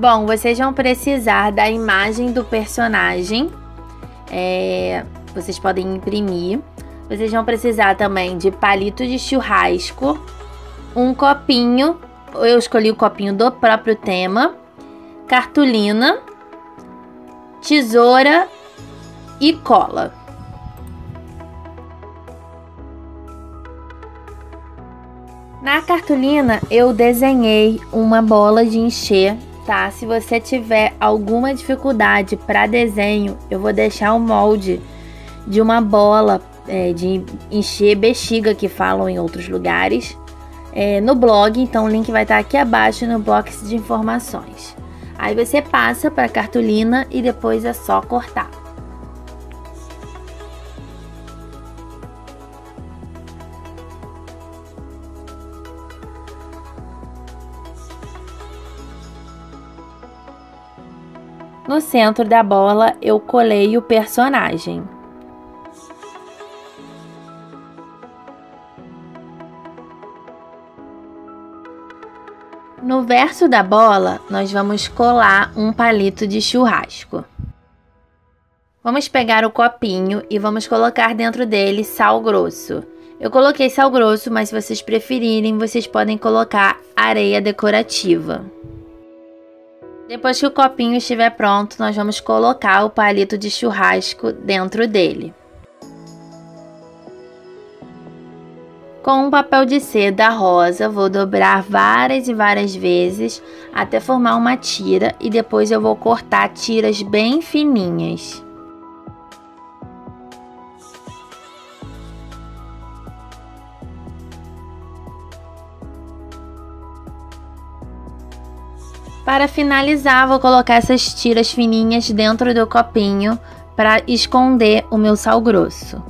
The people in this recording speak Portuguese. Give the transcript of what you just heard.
Bom, vocês vão precisar da imagem do personagem. É, vocês podem imprimir. Vocês vão precisar também de palito de churrasco, um copinho. Eu escolhi o copinho do próprio tema, cartolina, tesoura e cola. Na cartolina eu desenhei uma bola de encher tá? Se você tiver alguma dificuldade para desenho, eu vou deixar o molde de uma bola é, de encher bexiga que falam em outros lugares é, no blog. Então o link vai estar tá aqui abaixo no box de informações. Aí você passa para cartolina e depois é só cortar. No centro da bola eu colei o personagem. No verso da bola, nós vamos colar um palito de churrasco. Vamos pegar o copinho e vamos colocar dentro dele sal grosso. Eu coloquei sal grosso, mas se vocês preferirem, vocês podem colocar areia decorativa. Depois que o copinho estiver pronto, nós vamos colocar o palito de churrasco dentro dele. Com um papel de seda rosa, vou dobrar várias e várias vezes até formar uma tira e depois eu vou cortar tiras bem fininhas. Para finalizar, vou colocar essas tiras fininhas dentro do copinho para esconder o meu sal grosso.